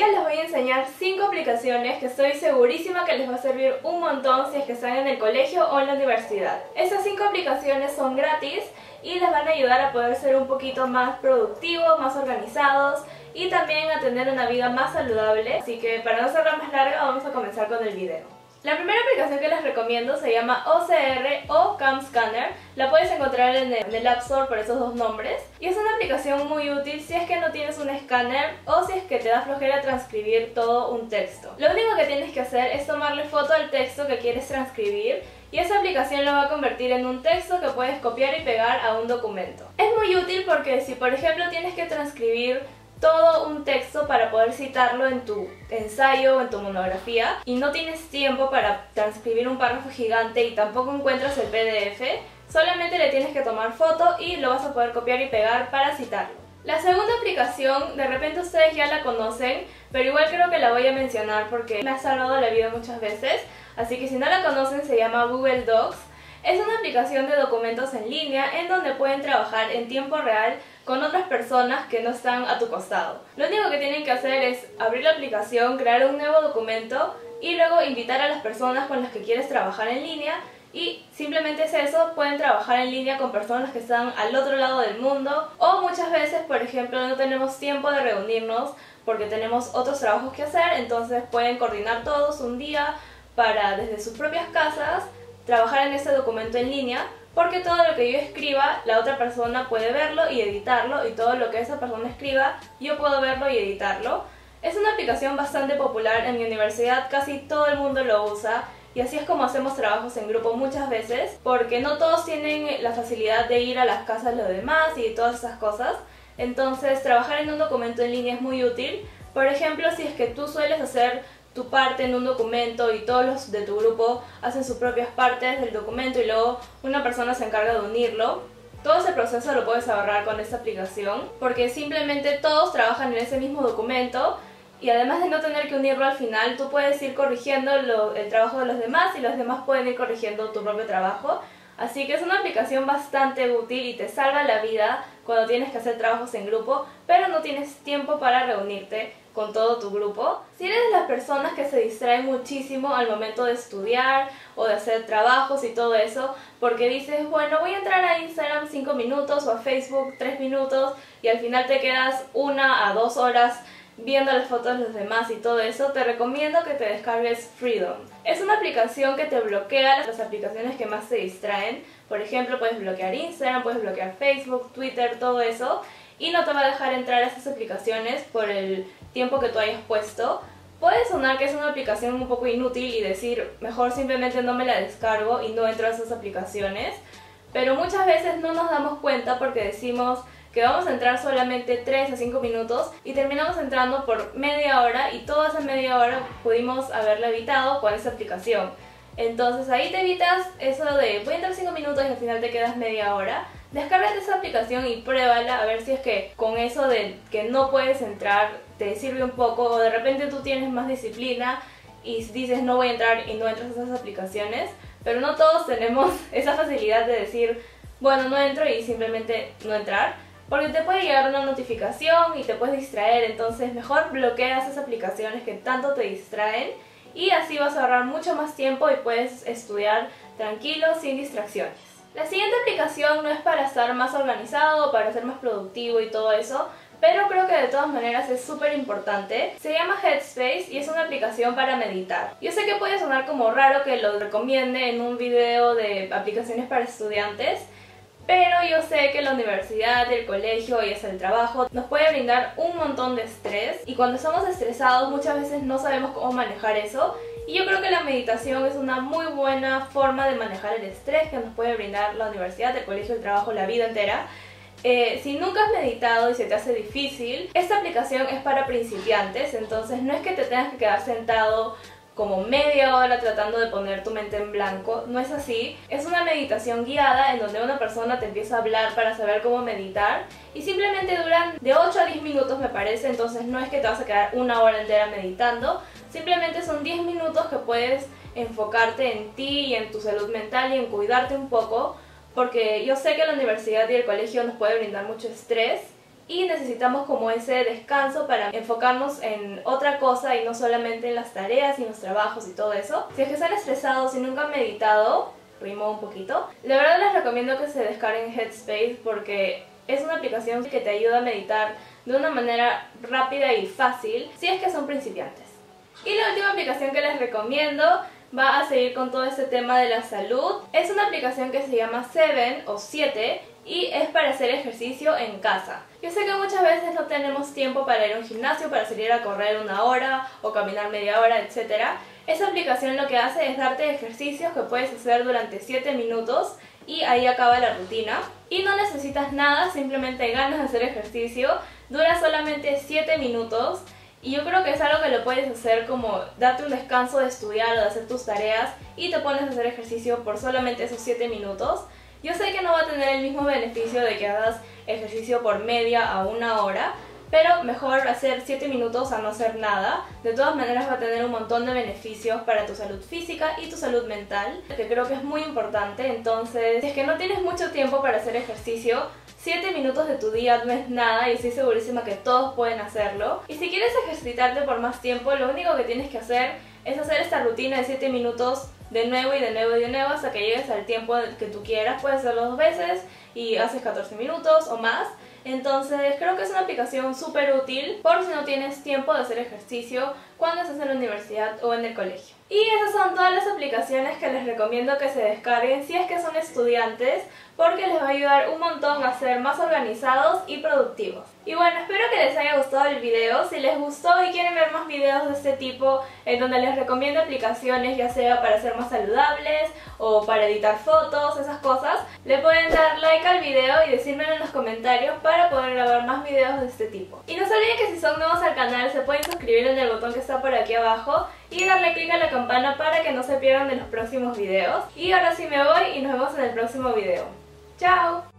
día les voy a enseñar 5 aplicaciones que estoy segurísima que les va a servir un montón si es que están en el colegio o en la universidad. Estas 5 aplicaciones son gratis y les van a ayudar a poder ser un poquito más productivos, más organizados y también a tener una vida más saludable. Así que para no hacerla más larga vamos a comenzar con el video. La primera aplicación que les recomiendo se llama OCR o Cam Scanner. La puedes encontrar en el, App Store por esos dos nombres. Y es una aplicación muy útil si es que no tienes un escáner o si es que te da flojera transcribir todo un texto. Lo único que tienes que hacer es tomarle foto al texto que quieres transcribir y esa aplicación lo va a convertir en un texto que puedes copiar y pegar a un documento. Es muy útil porque si por ejemplo tienes que transcribir todo un texto para poder citarlo en tu ensayo o en tu monografía y no tienes tiempo para transcribir un párrafo gigante y tampoco encuentras el PDF, solamente le tienes que tomar foto y lo vas a poder copiar y pegar para citarlo. La segunda aplicación, de repente ustedes ya la conocen, pero igual creo que la voy a mencionar porque me ha salvado la vida muchas veces, así que si no la conocen se llama Google Docs. Es una aplicación de documentos en línea en donde pueden trabajar en tiempo real con otras personas que no están a tu costado. Lo único que tienen que hacer es abrir la aplicación, crear un nuevo documento y luego invitar a las personas con las que quieres trabajar en línea y simplemente es eso, pueden trabajar en línea con personas que están al otro lado del mundo o muchas veces, por ejemplo, no tenemos tiempo de reunirnos porque tenemos otros trabajos que hacer, entonces pueden coordinar todos un día para desde sus propias casas trabajar en ese documento en línea porque todo lo que yo escriba, la otra persona puede verlo y editarlo, y todo lo que esa persona escriba, yo puedo verlo y editarlo. Es una aplicación bastante popular en mi universidad, casi todo el mundo lo usa, y así es como hacemos trabajos en grupo muchas veces, porque no todos tienen la facilidad de ir a las casas de los demás y todas esas cosas. Entonces, trabajar en un documento en línea es muy útil. Por ejemplo, si es que tú sueles hacer tu parte en un documento y todos los de tu grupo hacen sus propias partes del documento y luego una persona se encarga de unirlo. Todo ese proceso lo puedes ahorrar con esta aplicación porque simplemente todos trabajan en ese mismo documento y además de no tener que unirlo al final, tú puedes ir corrigiendo el trabajo de los demás y los demás pueden ir corrigiendo tu propio trabajo. Así que es una aplicación bastante útil y te salva la vida cuando tienes que hacer trabajos en grupo, pero no tienes tiempo para reunirte con todo tu grupo. Si eres de las personas que se distraen muchísimo al momento de estudiar o de hacer trabajos y todo eso, porque dices, bueno, voy a entrar a Instagram 5 minutos o a Facebook 3 minutos y al final te quedas una a dos horas viendo las fotos de los demás y todo eso, te recomiendo que te descargues Freedom. Es una aplicación que te bloquea las aplicaciones que más te distraen. Por ejemplo, puedes bloquear Instagram, puedes bloquear Facebook, Twitter, todo eso. Y no te va a dejar entrar a esas aplicaciones por el tiempo que tú hayas puesto. Puede sonar que es una aplicación un poco inútil y decir, mejor simplemente no me la descargo y no entro a esas aplicaciones. Pero muchas veces no nos damos cuenta porque decimos que vamos a entrar solamente 3 a 5 minutos y terminamos entrando por media hora y toda esa media hora pudimos haberla evitado con esa aplicación. Entonces ahí te evitas eso de voy a entrar 5 minutos y al final te quedas media hora. Descárgate esa aplicación y pruébala a ver si es que con eso de que no puedes entrar te sirve un poco o de repente tú tienes más disciplina y dices no voy a entrar y no entras a esas aplicaciones. Pero no todos tenemos esa facilidad de decir bueno no entro y simplemente no entrar porque te puede llegar una notificación y te puedes distraer, entonces mejor bloquea esas aplicaciones que tanto te distraen y así vas a ahorrar mucho más tiempo y puedes estudiar tranquilo, sin distracciones. La siguiente aplicación no es para estar más organizado, para ser más productivo y todo eso, pero creo que de todas maneras es súper importante. Se llama Headspace y es una aplicación para meditar. Yo sé que puede sonar como raro que lo recomiende en un video de aplicaciones para estudiantes, pero yo sé que la universidad, el colegio y hasta el trabajo nos puede brindar un montón de estrés y cuando estamos estresados muchas veces no sabemos cómo manejar eso y yo creo que la meditación es una muy buena forma de manejar el estrés que nos puede brindar la universidad, el colegio, el trabajo, la vida entera. Eh, si nunca has meditado y se te hace difícil, esta aplicación es para principiantes, entonces no es que te tengas que quedar sentado como media hora tratando de poner tu mente en blanco. No es así. Es una meditación guiada en donde una persona te empieza a hablar para saber cómo meditar y simplemente duran de 8 a 10 minutos me parece, entonces no es que te vas a quedar una hora entera meditando, simplemente son 10 minutos que puedes enfocarte en ti y en tu salud mental y en cuidarte un poco porque yo sé que la universidad y el colegio nos puede brindar mucho estrés y necesitamos como ese descanso para enfocarnos en otra cosa y no solamente en las tareas y los trabajos y todo eso. Si es que están estresados y nunca han meditado, rimó un poquito, la verdad les recomiendo que se descarguen Headspace porque es una aplicación que te ayuda a meditar de una manera rápida y fácil si es que son principiantes. Y la última aplicación que les recomiendo va a seguir con todo este tema de la salud. Es una aplicación que se llama Seven o 7 y es para hacer ejercicio en casa. Yo sé que muchas veces no tenemos tiempo para ir a un gimnasio, para salir a correr una hora o caminar media hora, etc. Esa aplicación lo que hace es darte ejercicios que puedes hacer durante 7 minutos y ahí acaba la rutina. Y no necesitas nada, simplemente ganas de hacer ejercicio. Dura solamente 7 minutos y yo creo que es algo que lo puedes hacer como darte un descanso de estudiar o de hacer tus tareas y te pones a hacer ejercicio por solamente esos 7 minutos. Yo sé que no va a tener el mismo beneficio de que hagas ejercicio por media a una hora, pero mejor hacer 7 minutos a no hacer nada. De todas maneras va a tener un montón de beneficios para tu salud física y tu salud mental, que creo que es muy importante. Entonces, si es que no tienes mucho tiempo para hacer ejercicio, 7 minutos de tu día no es nada y estoy segurísima que todos pueden hacerlo. Y si quieres ejercitarte por más tiempo, lo único que tienes que hacer es hacer esta rutina de 7 minutos de nuevo y de nuevo y de nuevo hasta que llegues al tiempo que tú quieras. Puedes hacerlo dos veces y haces 14 minutos o más. Entonces creo que es una aplicación súper útil por si no tienes tiempo de hacer ejercicio cuando estás en la universidad o en el colegio. Y esas son todas las aplicaciones que les recomiendo que se descarguen si es que son estudiantes porque les va a ayudar un montón a ser más organizados y productivos. Y bueno, espero que les haya gustado el video. Si les gustó y quieren ver más videos de este tipo en donde les recomiendo aplicaciones ya sea para ser más saludables o para editar fotos, esas cosas, le pueden dar like al video y decírmelo en los comentarios para poder grabar más videos de este tipo. Y no se olviden que si son nuevos al canal se pueden suscribir en el botón que está por aquí abajo y darle click a la campana para que no se pierdan de los próximos videos. Y ahora sí me voy y nos vemos en el próximo video. ¡Chao!